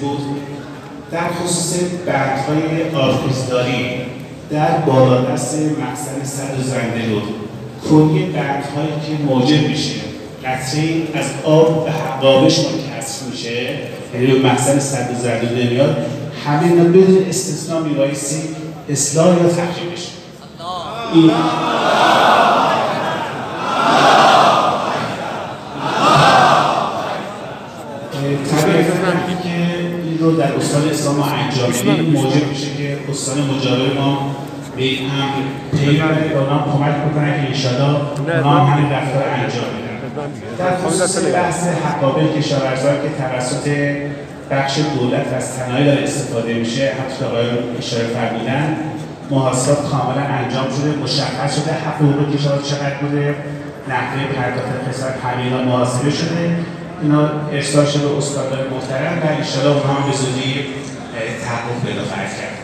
بود. در خصوص بندهای آرخیزداری در بالادست مقصد صد و زنده بود. کلی بندهایی که موجب میشه قطره از آب به حقابش منکسر میشه یعنی به مقصد صد و زنده نمیاد همه اینا بدون استثنا میبایستی اصلاح یا تخریب بشه طبیعتا که این رو در استان اسلام ما انجام بدیم موجب میشه که استان مجاور ما به این هم پی بره به اونها کمک بکنن که انشاءالله اونها هم همین رفتار انجام بدن. در خصوص بحث حقابه کشاورزان که توسط بخش دولت و از تنهایی داره استفاده میشه همچون آقای اشاره فرمودن محاسبات کاملا انجام شده مشخص شده حق حقوق کشاورز چقدر بوده نحوه پرداخت خسارت همه محاسبه شده. اینا ارسال شده به استادان محترم و انشاءالله اونها هم به زودی تحقق پیدا خواهد کرد.